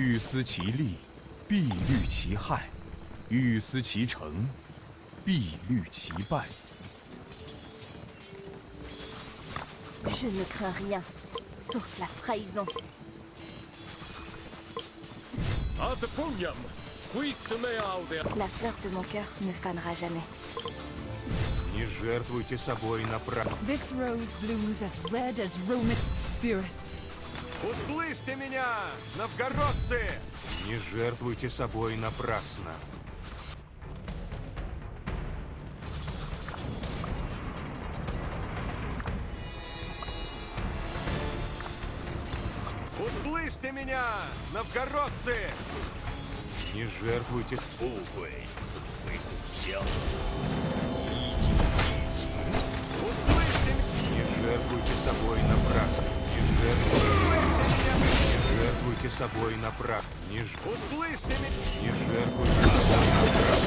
欲思其利，必虑其害；欲思其成，必虑其败。 Je ne crains rien, sauf la trahison. Ad pugnam! Quis me aude! La fleur de mon cœur ne fanera jamais. Не жертвуйте собой напрасно. This rose blooms as red as Roman spirits. Услышьте меня, новгородцы! Не жертвуйте собой напрасно. Услышьте меня, новгородцы! Не жертвуйте... Увы, Услышьте меня! Не жертвуйте собой напрасно жертвуйте собой на прах. Не ж... Услышьте меня! Не жертвуйте собой на прах.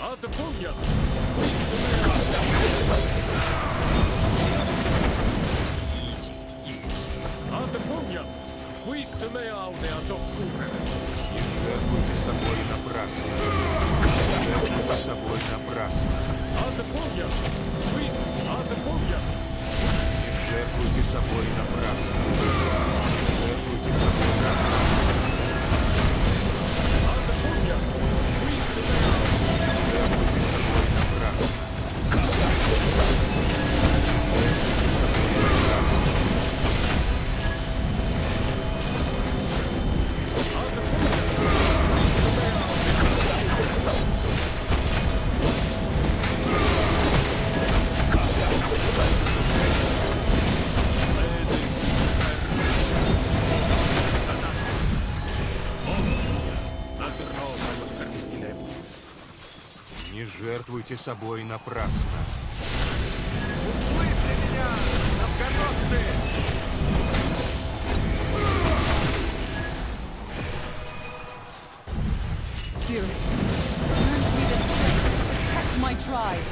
Отбуян! Отбуян! Выйстенная ауне от Оккурера! Не жертвуйте собой напрасно! Не жертвуйте собой напрасно! Отбуян! Собой напрасно. жертвуйте собой напрасно. Услышьте меня, новгородцы! Spirit, grant me the strength to protect my tribe.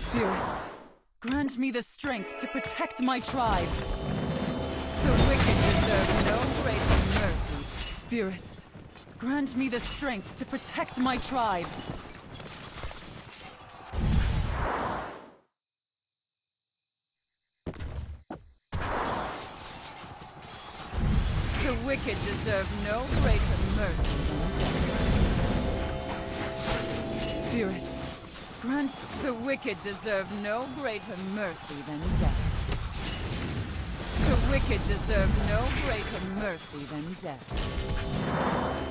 Spirits, grant me the strength to protect my tribe. The wicked deserve no greater mercy. Spirits, grant me the strength to protect my tribe. The wicked deserve no greater mercy. Spirits, grant the wicked deserve no greater mercy than death. The wicked deserve no greater mercy than death. “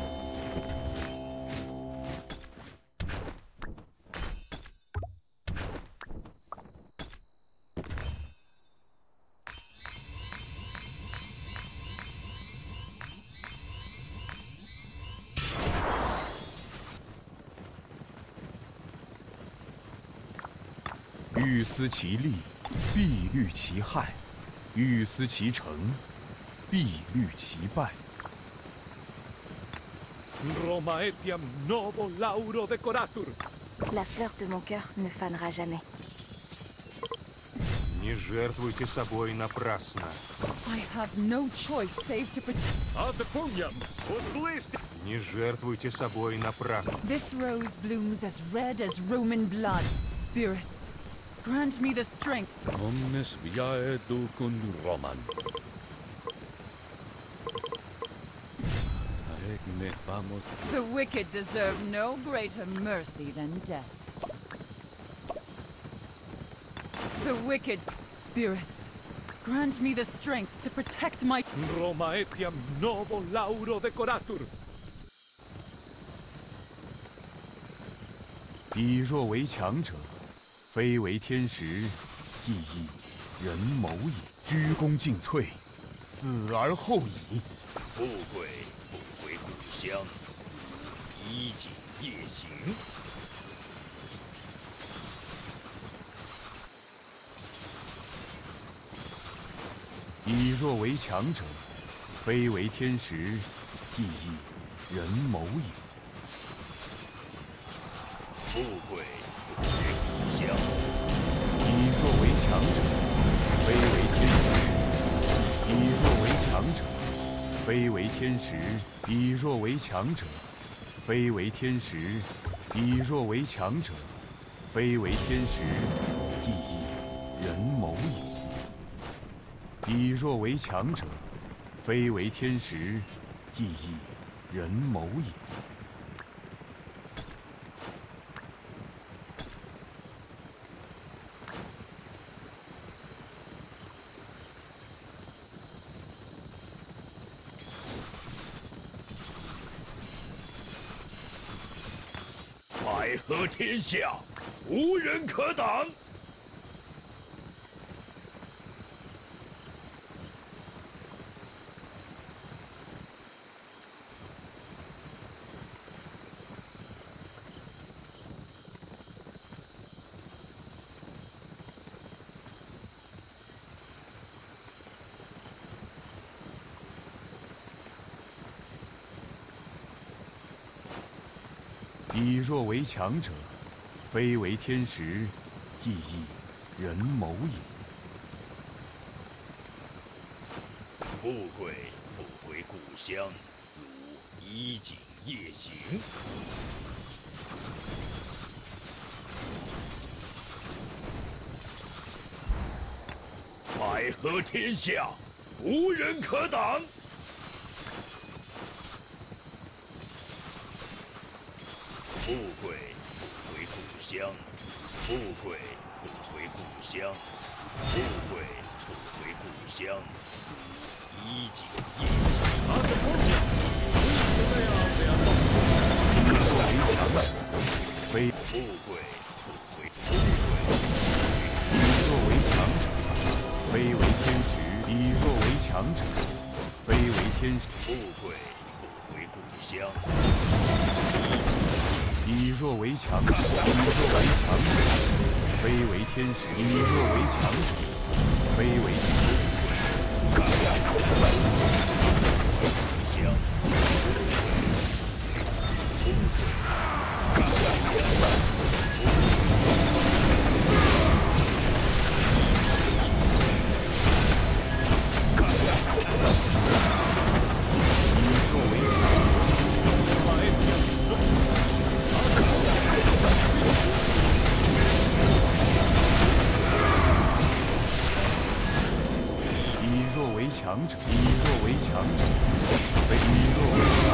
欲思其利，必虑其害；欲思其成，必虑其败。 Roma etiam novo lauro decoratur! La fleur de mon cœur ne fanera jamais. Не жертвуйте собой напрасно. I have no choice save to protect. Ad pugnam! Услышьте! Не жертвуйте собой напрасно. This rose blooms as red as Roman blood. Spirits, grant me the strength to. Omnes viae ducun Roman. Aegne famos The wicked deserve no greater mercy than death. The wicked spirits, grant me the strength to protect my. Roma etiam novo lauro decoratur! 彼若为强者， 非为天时，亦亦人谋也。鞠躬尽瘁，死而后已。富贵不归故乡，衣锦夜行。以若为强者，非为天时，亦亦人谋也。富贵强者非为天时，以若为强者。非为天时，以若为强者。非为天时，以若为强者。非为天时，亦亦人谋也。以若为强者，非为天时，亦亦人谋也。奈何天下，无人可挡。以弱为强者，非为天时，亦亦人谋也。富贵不回故乡，如衣锦夜行。海河天下，无人可挡。富贵不回故乡，富贵不回故乡，富贵不回故乡，如衣锦夜行。At the podium, we survey their doctrine. 非富贵不回富贵。以弱为强者，非为天时；以弱为强者，非为天时；富贵不回故乡，以弱为强，以弱为强者，非为天使；以弱为强者，非为乡。强者，以弱为强者，非以弱为强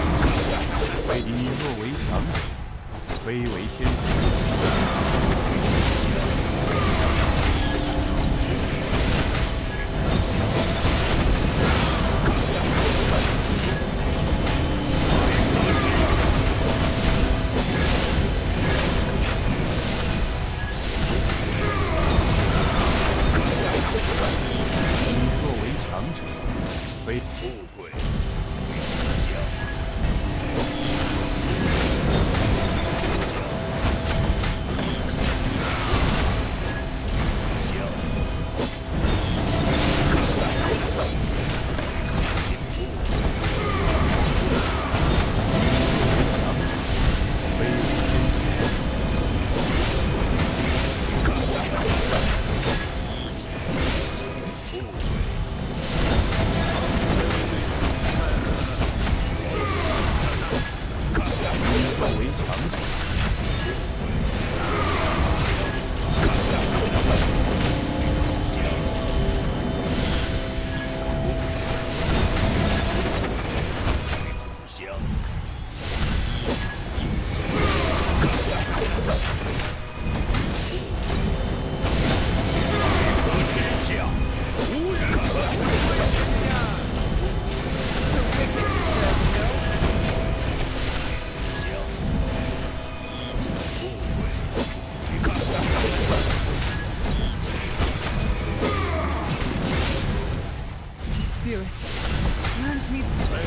者，非以弱为强者，非为天。Spirit, grant me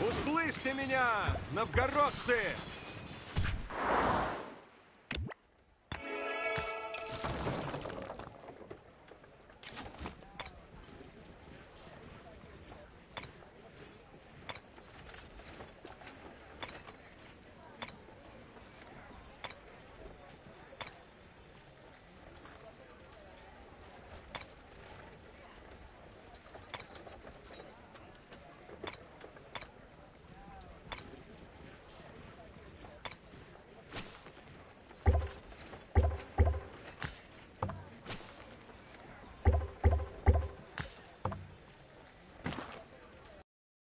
Услышьте меня, новгородцы!